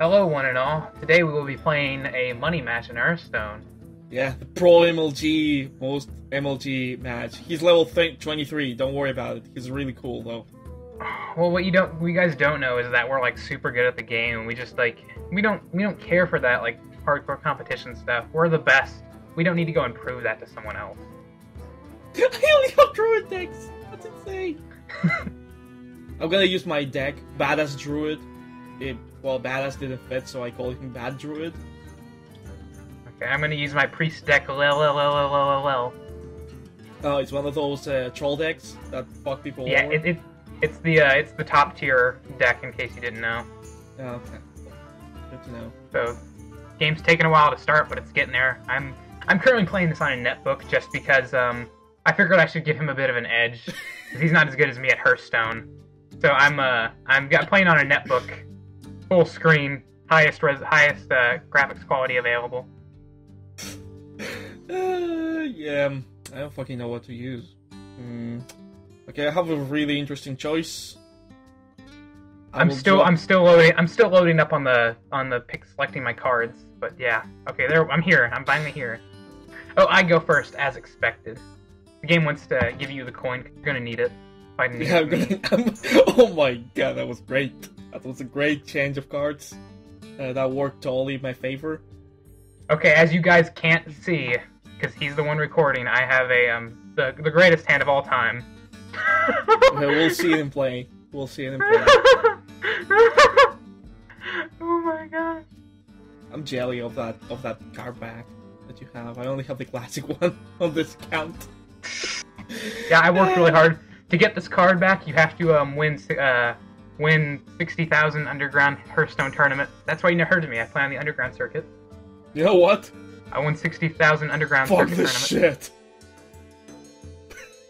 Hello, one and all. Today we will be playing a money match in Hearthstone. Yeah, the pro MLG, most MLG match. He's level th- 23. Don't worry about it. He's really cool though. Well, what you don't, you guys don't know is that we're like super good at the game, and we just like we don't we don't care for that like hardcore competition stuff. We're the best. We don't need to go and prove that to someone else. I only have druid decks. That's insane. I'm gonna use my deck, badass druid. It well, badass didn't fit, so I call him bad druid. Okay, I'm gonna use my priest deck. Lel. Oh, it's one of those uh, troll decks that fuck people Yeah, over. it, it it's the uh, it's the top tier deck in case you didn't know. Oh, okay. Good to know. So, game's taking a while to start, but it's getting there. I'm I'm currently playing this on a netbook just because um I figured I should give him a bit of an edge he's not as good as me at Hearthstone. So I'm uh I'm got playing on a netbook, full screen, highest res highest uh, graphics quality available. Uh, yeah, um, I don't fucking know what to use. Hmm. Okay, I have a really interesting choice. I I'm still I'm still loading I'm still loading up on the on the pick selecting my cards. But yeah, okay, there I'm here. I'm finally here. Oh, I go first as expected. The game wants to give you the coin. You're gonna need it. Fighting Yeah, I'm gonna, oh my god, that was great. That was a great change of cards. Uh, that worked totally in my favor. Okay, as you guys can't see, because he's the one recording, I have a um the the greatest hand of all time. Okay, we'll see him play. We'll see him play. oh my god. I'm jelly of that of that card back that you have. I only have the classic one on this count. Yeah, I worked really hard to get this card back. You have to um win uh win sixty thousand underground Hearthstone tournament. That's why you never heard of me. I play on the underground circuit. You know what? I won sixty thousand underground Fuck circuit this tournament. shit.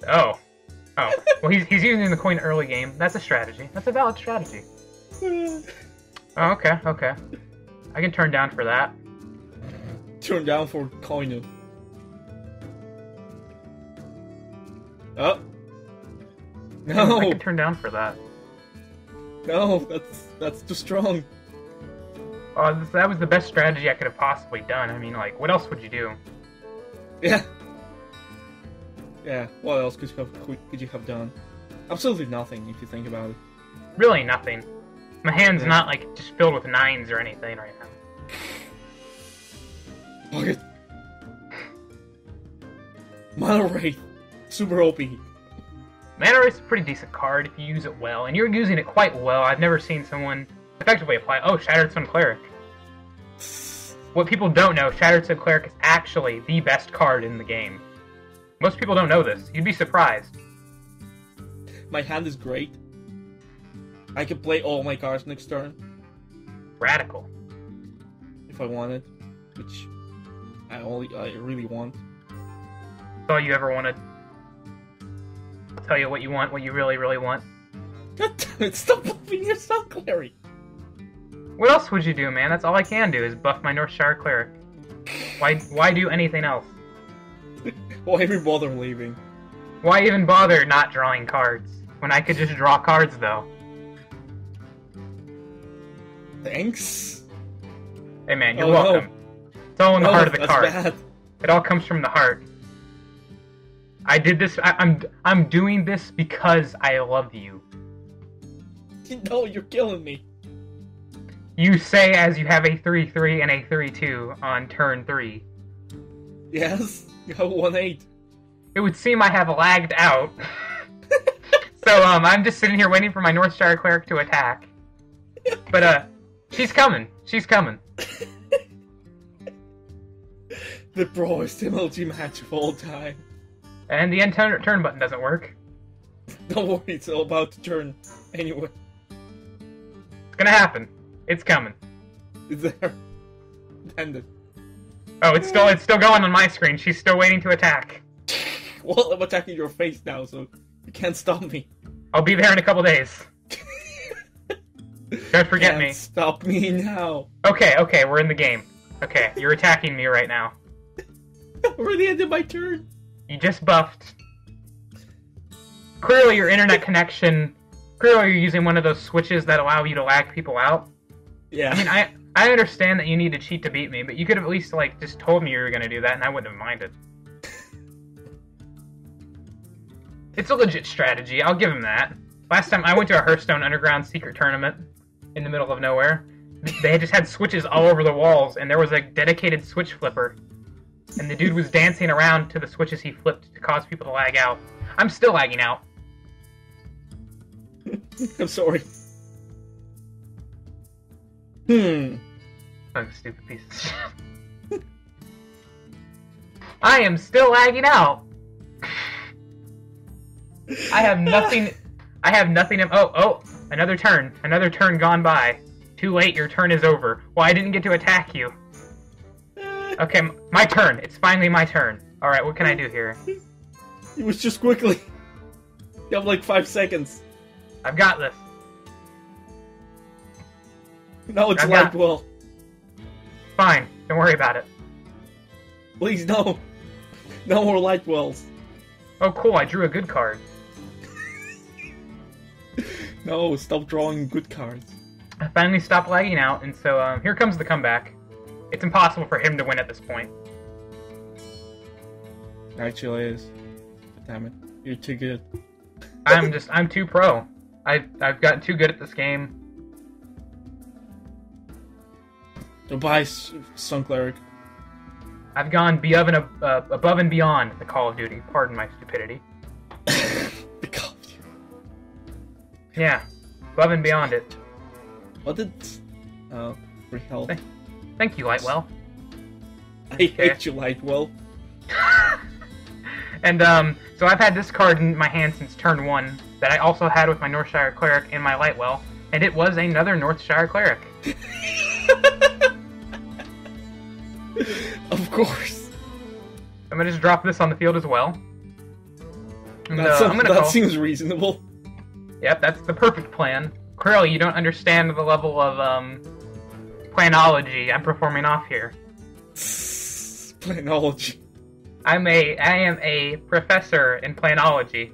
Oh. Oh. Well, he's, he's using the coin early game. That's a strategy. That's a valid strategy. Oh, okay, okay. I can turn down for that. Turn down for Koinu. Oh. No. I can turn down for that. No, that's that's too strong. Oh, this, that was the best strategy I could have possibly done. I mean, like, what else would you do? Yeah. Yeah. What else could you have could, you have done? Absolutely nothing if you think about it. Really, nothing. My hand's Yeah. not like just filled with nines or anything right now. Fuck it. Mana Wraith. Super OP. Mana is a pretty decent card if you use it well, and you're using it quite well. I've never seen someone effectively apply. Oh, Shattered Sun Cleric. What people don't know, Shattered Sun Cleric is actually the best card in the game. Most people don't know this. You'd be surprised. My hand is great. I can play all my cards next turn Radical. if I wanted, which I only I really want. That's all you ever wanted. Tell you what you want, what you really, really want. God damn it! Stop buffing yourself, Clary. What else would you do, man? That's all I can do is buff my Northshire Cleric. Why, why do anything else? Why even bother leaving? Why even bother not drawing cards when I could just draw cards, though? Thanks. Hey, man, you're Oh, no. welcome. It's all in the No, heart of the card. bad. It all comes from the heart. I did this. I, I'm I'm doing this because I love you. No, you're killing me. You say as you have a three three and a three two on turn three. Yes, you have one eight. It would seem I have lagged out. so um, I'm just sitting here waiting for my Northshire cleric to attack. But uh, she's coming. She's coming. The broest MLG match of all time. And the end turn, turn button doesn't work. Don't worry, it's all about to turn anyway. It's gonna happen. It's coming. It's there. Ended. Oh, it's still it's still going on my screen. She's still waiting to attack. Well, I'm attacking your face now, so you can't stop me. I'll be there in a couple days. Don't forget Can't me. Stop me now. Okay, okay, we're in the game. Okay, you're attacking me right now. Already ended my turn. You just buffed. Clearly, your internet connection. Clearly, you're using one of those switches that allow you to lag people out. Yeah. I mean, I I understand that you need to cheat to beat me, but you could have at least like just told me you were gonna do that, and I wouldn't have minded. it's a legit strategy. I'll give him that. Last time I went to a Hearthstone Underground secret tournament in the middle of nowhere. They just had switches all over the walls, and there was a dedicated switch flipper. And the dude was dancing around to the switches he flipped to cause people to lag out. I'm still lagging out. I'm sorry. Hmm. Oh, stupid piece of shit. I am still lagging out. I have nothing. I have nothing. Oh, oh, another turn. Another turn gone by. Too late. Your turn is over. Well, I didn't get to attack you. Okay, my turn. It's finally my turn. All right, what can I do here? It was just quickly. You have like five seconds. I've got this. Now it's I've light got- well. Fine. Don't worry about it. Please no. No more light wells. Oh, cool. I drew a good card. No, stop drawing good cards. I finally stopped lagging out, and so um, here comes the comeback. It's impossible for him to win at this point. Actually, is. Damn it, you're too good. I'm just I'm too pro. I've I've gotten too good at this game. Tobias Sun Cleric. I've gone above and ab- uh, above and beyond the Call of Duty. Pardon my stupidity. because Yeah, above and beyond it. what did? Oh, free health. Thank- you, Lightwell. I hate you, Lightwell. And um, so I've had this card in my hand since turn one that I also had with my Northshire Cleric and my Lightwell, and it was another Northshire Cleric. of course. I'm gonna just drop this on the field as well. And, That, uh, sounds- that seems reasonable. Yep, that's the perfect plan. Krill, you don't understand the level of um planology I'm performing off here. Planology. I'm a I am a professor in planology.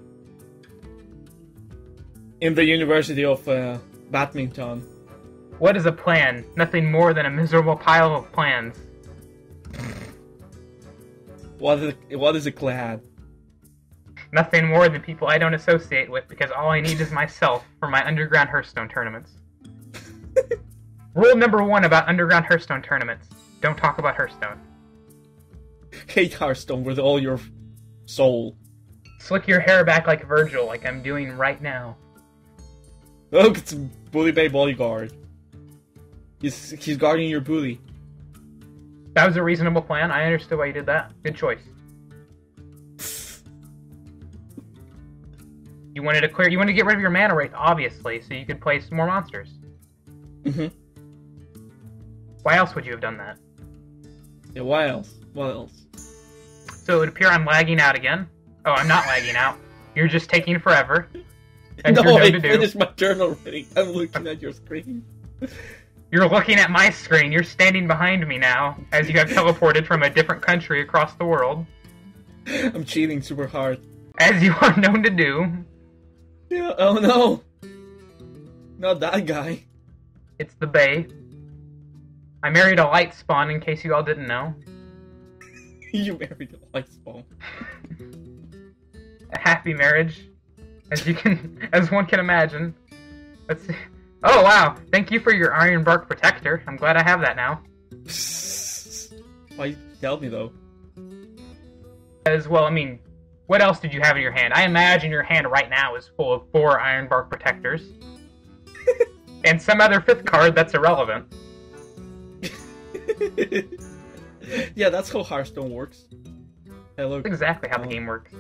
In the University of uh, Badminton. What is a plan? Nothing more than a miserable pile of plans. What is a, what is a clad? Nothing more than people I don't associate with because all I need is myself for my underground Hearthstone tournaments. Rule number one about underground Hearthstone tournaments: don't talk about Hearthstone. Hate Hearthstone with all your soul. Slick your hair back like Virgil, like I'm doing right now. Look, it's Booty Bay Bodyguard. He's, he's guarding your booty. That was a reasonable plan. I understood why you did that. Good choice. You wanted to clear. You wanted to get rid of your mana wraith, obviously, so you could play some more monsters. Mhm. Why else would you have done that? Yeah, why else? What else? So it would appear I'm lagging out again. Oh, I'm not lagging out. You're just taking forever. As no, you're I do. finished my turn already. I'm looking at your screen. You're looking at my screen. You're standing behind me now, as you have teleported from a different country across the world, I'm cheating super hard. as you are known to do. Yeah, oh no! Not that guy. It's the Bay. I married a light spawn, in case you all didn't know. you married a light spawn. A happy marriage, as you can, as one can imagine. Let's see. Oh wow! Thank you for your iron bark protector. I'm glad I have that now. Why you tell me though? As well, I mean, what else did you have in your hand? I imagine your hand right now is full of four iron bark protectors. and some other fifth card that's irrelevant. yeah, that's how Hearthstone works. Hey, look, That's exactly how the game works.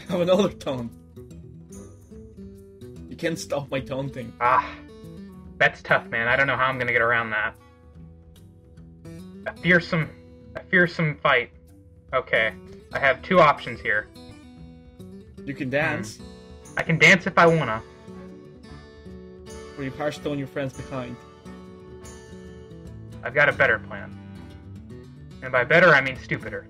I have another taunt. You can't stop my taunting. Ah, that's tough, man. I don't know how I'm gonna get around that. A fearsome, a fearsome fight. Okay, I have two options here. You can dance, I can dance if I wanna. or you Hearthstone your friends behind. I've got a better plan. And by better, I mean stupider.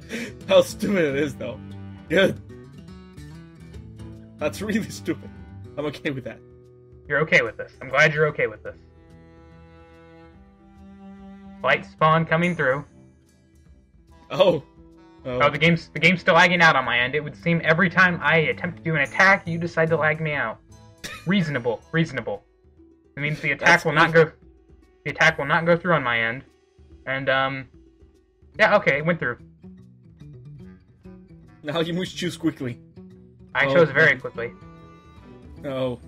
How stupid it is, though. Good. That's really stupid. I'm okay with that. You're okay with this. I'm glad you're okay with this. Light spawn coming through. Oh. Oh. Oh, the game's the game's still lagging out on my end. It would seem every time I attempt to do an attack, you decide to lag me out. Reasonable, reasonable. It means the attack That's will not go. The attack will not go through on my end, and um, yeah, okay, it went through. now you must choose quickly. I Oh, chose very quickly. Oh.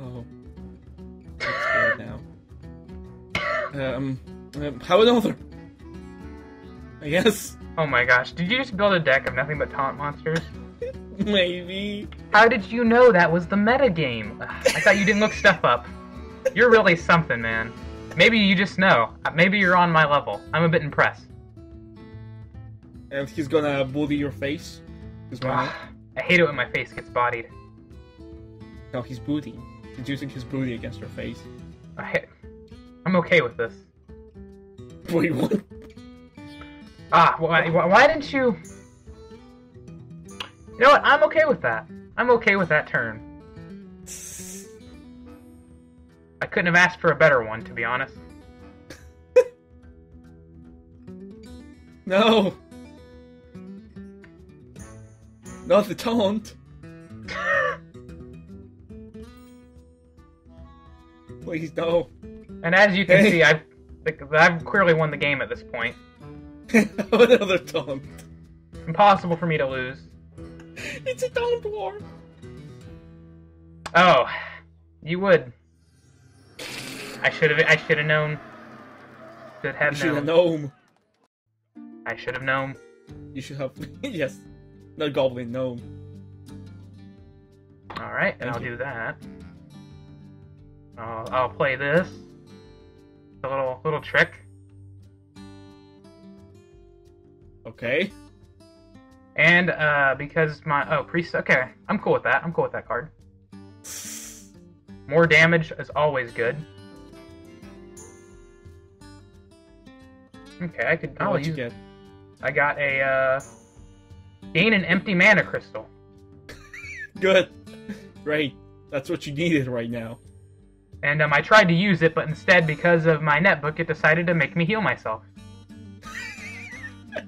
Oh. I'm scared now. Um, um, how another? I guess. Oh my gosh, did you just build a deck of nothing but taunt monsters? Maybe. How did you know that was the meta game? I thought you didn't look stuff up. You're really something, man. Maybe you just know. Maybe you're on my level. I'm a bit impressed. And he's gonna bully your face. I hate it when my face gets bodied. No, he's booty. He's using his booty against your face. I. I'm okay with this. Wait, what? Ah, why, why, why didn't you... You know what? I'm okay with that. I'm okay with that turn. I couldn't have asked for a better one, to be honest. No! Not the taunt! Please, no. And as you can Hey. see, I've I've clearly won the game at this point. Another taunt. Impossible for me to lose. It's a taunt war! Oh, you would. I should have. I should have known. Should You have should known. have known. I should have known. You should have. yes. Not goblin, gnome. All right, and Thank I'll you. do that. I'll, I'll play this. A little little trick, Okay. and uh, because my oh priest. Okay, I'm cool with that. I'm cool with that card. More damage is always good. Okay, I could. I'll you use. get? I got a uh, gain an empty mana crystal. Good. Great. That's what you needed right now. And um, I tried to use it, but instead, because of my netbook, it decided to make me heal myself.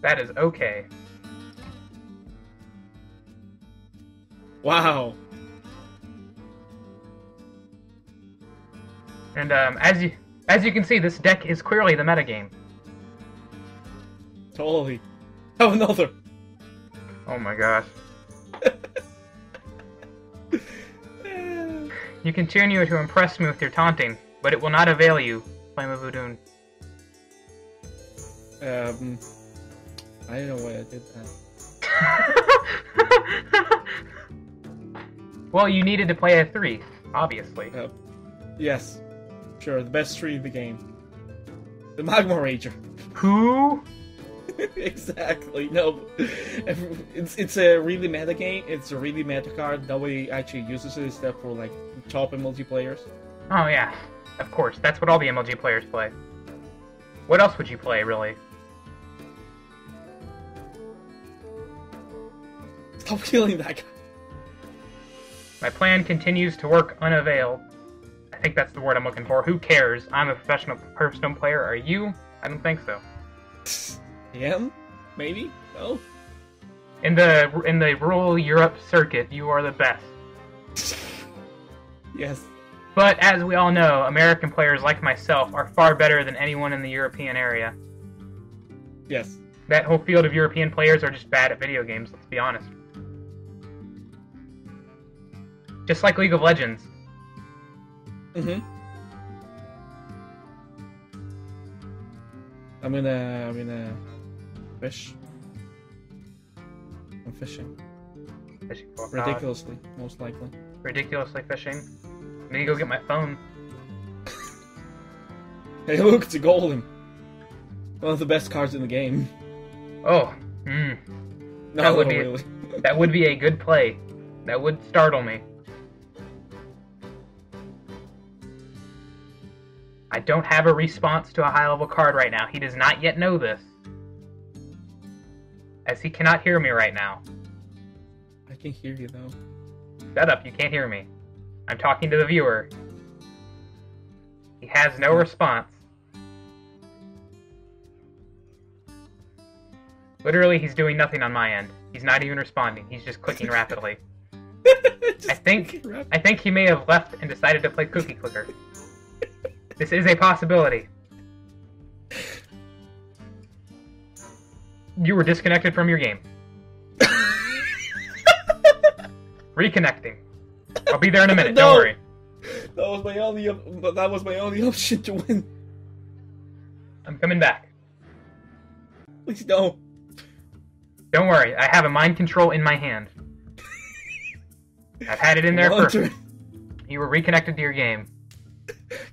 that is okay. Wow. And um, as you as you can see, this deck is clearly the metagame. Totally. Have another. Oh my gosh. You continue to impress me with your taunting, but it will not avail you, Flame of Udun. Um, I don't know why I did that. well, you needed to play a 3, obviously. Uh, yes, sure, the best tree in the game. The Magma Rager. Who? exactly. No, it's it's a really meta game. It's a really meta card. Nobody actually uses it except for like top and multiplayers. Oh yeah, of course. That's what all the MLG players play. What else would you play, really? Stop killing that guy. My plan continues to work unavailed. I think that's the word I'm looking for. Who cares? I'm a professional Hearthstone player. Are you? I don't think so. Him? Maybe? No. In the in the rural Europe circuit, you are the best. Yes. But as we all know, American players like myself are far better than anyone in the European area. Yes. That whole field of European players are just bad at video games, let's be honest. Just like League of Legends. Mm-hmm. I'm gonna I'm gonna fish. I'm fishing. Fishing for a cod. Ridiculously, most likely. Ridiculously fishing. I need to go get my phone. Hey look, it's a golem. One of the best cards in the game. Oh, mm, No, That would be- really. that would be a good play. That would startle me. I don't have a response to a high level card right now. He does not yet know this. As he cannot hear me right now. I can hear you though. Shut up, you can't hear me. I'm talking to the viewer. He has no response. Literally, he's doing nothing on my end. He's not even responding. He's just clicking rapidly. Just I think- I think he may have left and decided to play Cookie Clicker. This is a possibility. You were disconnected from your game. Reconnecting. I'll be there in a minute. No. Don't worry. That was my only. That was my only option to win. I'm coming back. Please don't. Don't worry. I have a mind control in my hand. I've had it in there for. You were reconnected to your game.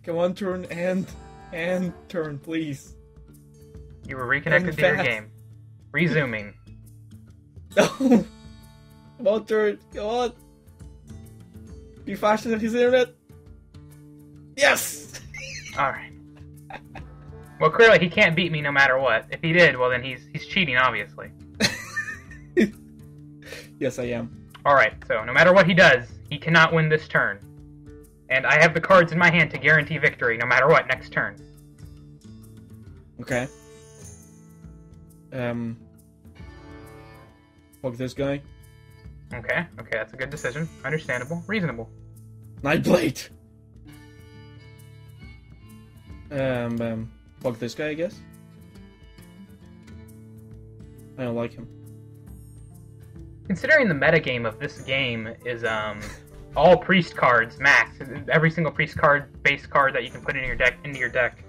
Come on, turn and and turn, please. You were reconnected to your game. Resuming. No. Come on, turn. Come on. Be faster than his internet. Yes. Alright. Well, clearly he can't beat me no matter what. If he did, well then he's he's cheating, obviously. yes, I am. Alright, so no matter what he does, he cannot win this turn. And I have the cards in my hand to guarantee victory no matter what next turn. Okay. Um. Fuck this guy. Okay, okay, that's a good decision. Understandable. Reasonable. Nightblade. Um, um, fuck this guy, I guess. I don't like him. Considering the metagame of this game is um all priest cards max, every single priest card base card that you can put in your deck into your deck.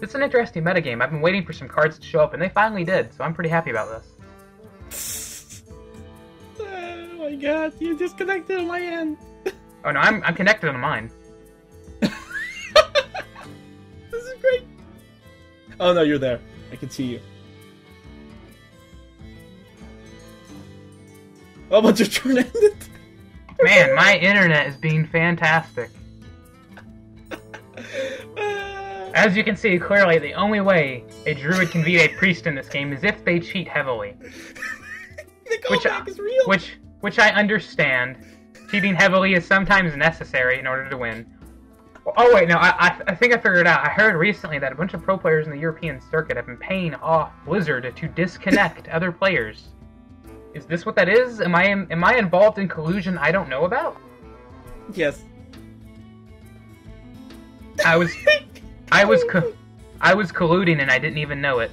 It's an interesting metagame. I've been waiting for some cards to show up and they finally did, so I'm pretty happy about this. oh my god, you disconnected on my end. Oh no, I'm I'm connected on mine. this is great. Oh no, you're there. I can see you. Oh, but your turn ended. Man, my internet is being fantastic. As you can see, clearly the only way a druid can beat a priest in this game is if they cheat heavily. the Which, real. Which which I understand. Cheating heavily is sometimes necessary in order to win. Oh wait, no, I, I, I think I figured it out. I heard recently that a bunch of pro players in the European circuit have been paying off Blizzard to disconnect other players. Is this what that is? Am I am I involved in collusion I don't know about? yes. I was I was co- I was colluding and I didn't even know it.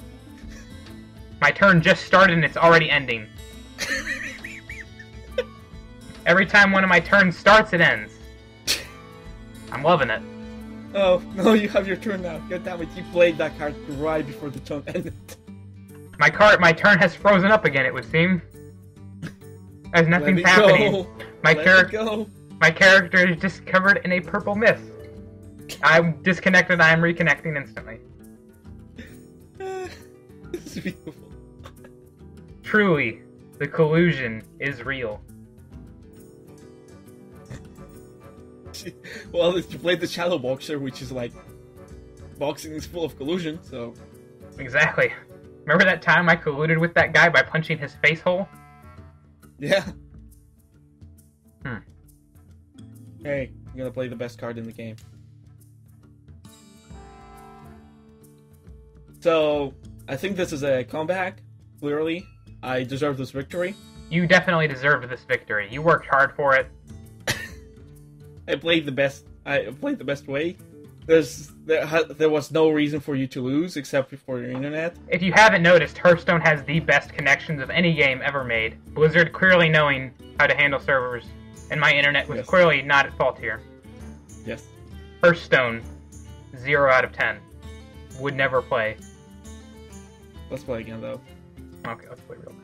My turn just started and it's already ending. Every time one of my turns starts, it ends. I'm loving it. Oh no, you have your turn now. God damn it, you played that card right before the turn ended. My card, my turn has frozen up again. It would seem. As nothing's happening. go. My character, my character is just covered in a purple mist. I'm disconnected. I am reconnecting instantly. this is beautiful. Truly, the collusion is real. Well, if you played the Shadow Boxer, which is like boxing is full of collusion, so Exactly. Remember that time I colluded with that guy by punching his face hole? Yeah. Hmm. Hey, I'm gonna play the best card in the game. So, I think this is a comeback. Clearly, I deserve this victory. You definitely deserved this victory. You worked hard for it. I played the best. I played the best way. There's there, there was no reason for you to lose except for your internet. If you haven't noticed, Hearthstone has the best connections of any game ever made. Blizzard clearly knowing how to handle servers, and my internet was Yes. clearly not at fault here. Yes. Hearthstone, 0 out of 10. Would never play. Let's play again though. Okay, let's play real quick.